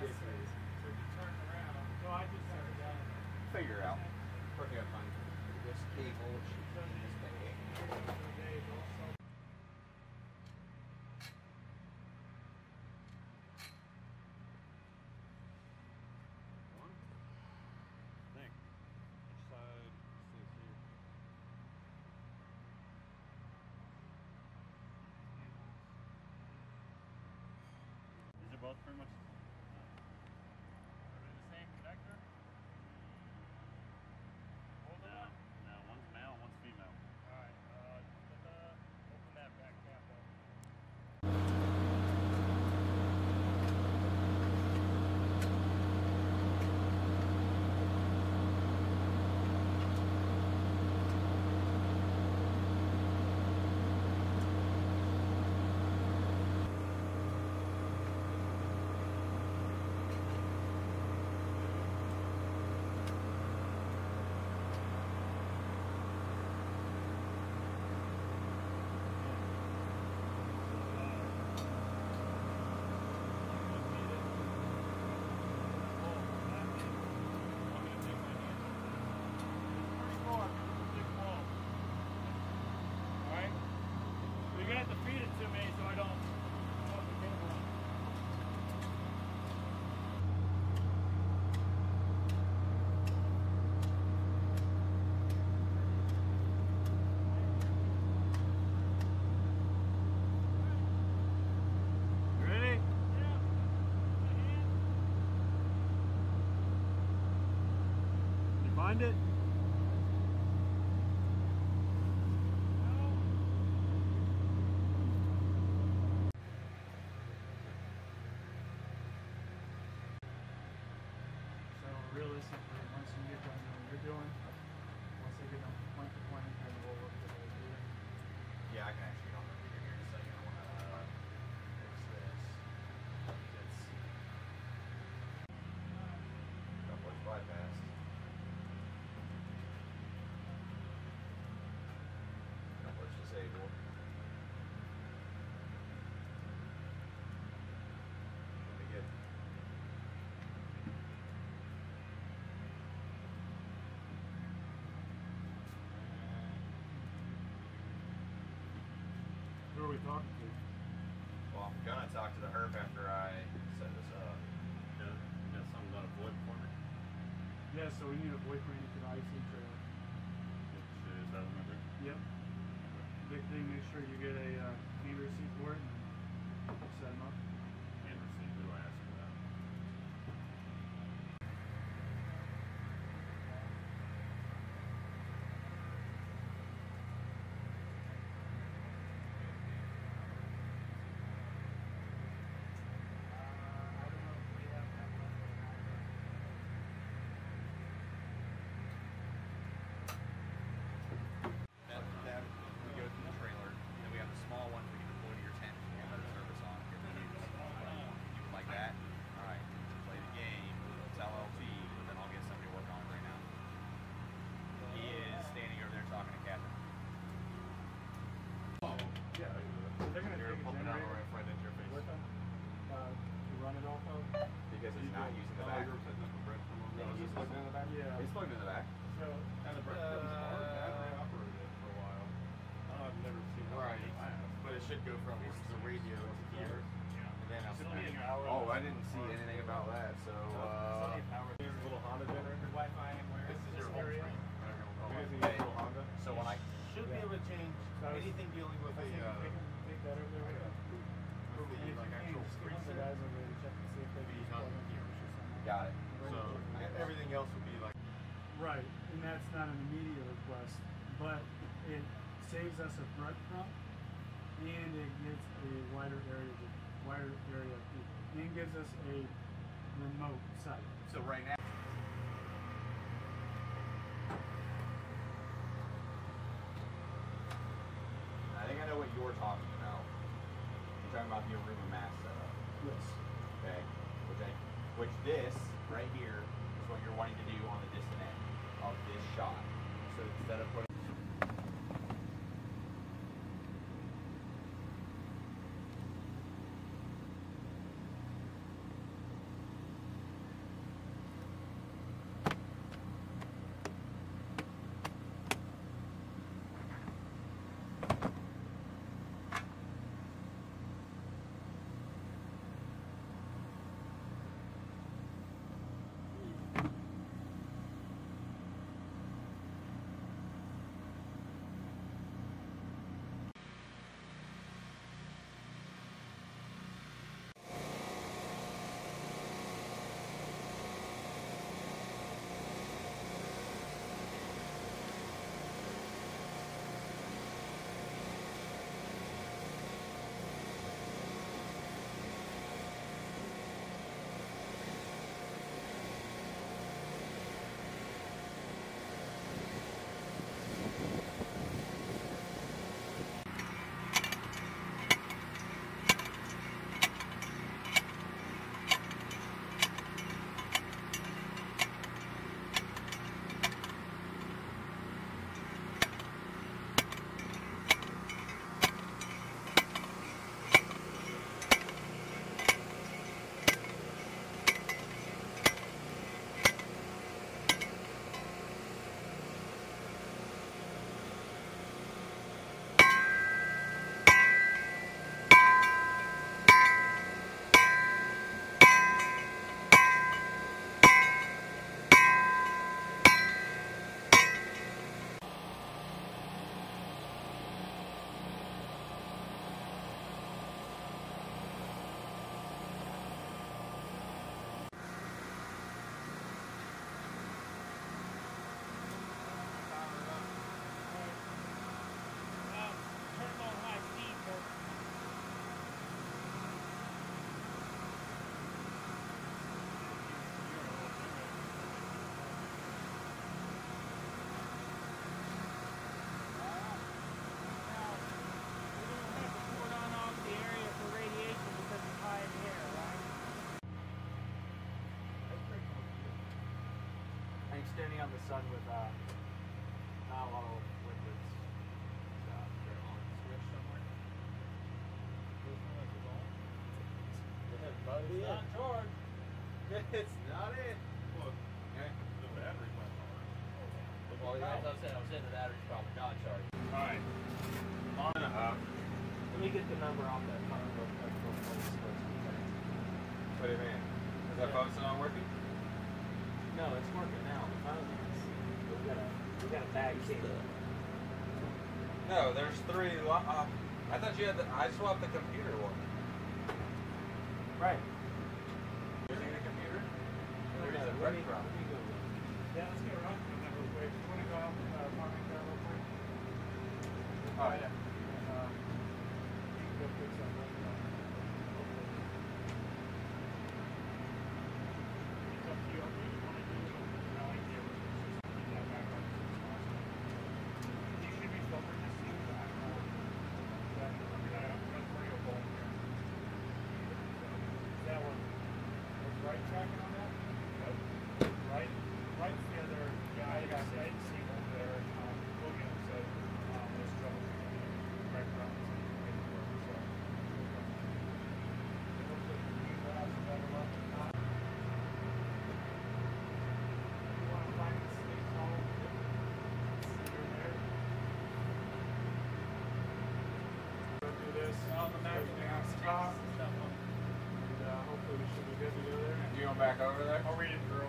So turn around. Figure out. Working out fine. This cable should be both pretty much. are they the same connector? Hold No, on. no, one's male, one's female. Alright, uh, ta-da. open that back cap up. Alright? You're gonna have to feed it to me so I don't fuck the cable up. You ready? You find it? So realistically, once you get done doing what you're doing, once they get on point to point, then we'll work with it here. Yeah, I can actually get on the computer here in a second. I want to uh, fix this. It's Duckworth bypassed. Duckworth's disabled. Pretty good. Who are we talking to? Well, I'm gonna talk to the herp after I set this up. Got, got something about a void for me? Yeah, so we need a void for the IC trailer. Which is that number? Yep. Big thing, make sure you get a uh, feed receipt for it and set them up. And receipt. Who do I ask for that? That, that we go through the trailer, and then we have the small one where you deploy to your tent and let the service on. If you use. You like that? All right. Play the game. It's LLT, but then I'll get somebody to work on it right now. He is standing over there talking to Captain. Yeah, they're gonna You're take a pumping out generator right into your face. with them uh, to run it off of. Because it's not using the back. setting up a breadcrumb on Yeah, he's plugged in the back. Yeah. He's plugged in the back. So And the breadcrumb's hard. Battery operated for a while. I've never seen that. Right. But it should go from the radio to here. And then I'll Still need power. Oh, I didn't see anything about that. So, uh, There's a little Honda generator. Wi-Fi anywhere. this is your home area. screen. You guys need Okay. little Honda? So when I Should be able to change So I was- anything dealing with I a, think uh, they take that over there with them. with the, like, actual Just screen get the guys over there to check and see if they can Be just on plug in here. or something. got it. So everything else would be like, Right, and that's not an immediate request, but it saves us a breadcrumb, and it gets a wider area, to, wider area of people, and gives us a remote site. So right now. I think I know what you're talking about. You're talking about the Aruba mesh setup. Yes. Okay. Which I, which this right here is what you're wanting to do on the distant end of this shot. So instead of putting standing on the sun with uh, not a lot of liquids. So, They're on switch somewhere. it's not charged. it's not it. Look, Okay. the battery went hard. Well, yeah, as I was saying, I was saying the battery's probably not charged. Alright. On and up. Let me get the number off that phone book. That phone book is supposed to be there. What do you mean? Is that phone still not working? No, it's working now. The phone is. We got a we got a bag cable. No, there's three. Lo- uh, I thought you had the. I swapped the computer one. Right. Using the computer? No, There's a red me, breadcrumb. let me go. Yeah, let's get around to that real quick. You wanna go out and uh, park in there real quick? Oh yeah. And, uh, you can go fix that real quick. It's up to you. What you wanna do. I like the original system. Keep that back up. You should be filtering this thing back. uh, That, I mean, I, I'm gonna throw you a bone here. Is that one? Was right tracking on that? Right, right's the other guy, got right seat over there, um, William said, um, there's trouble. Right from, so. It looks like you guys have better luck than not. You wanna find the state hole? See her there. Go do this, on the map, on the top. And, uh, hopefully we should be good to go there. You going back over there?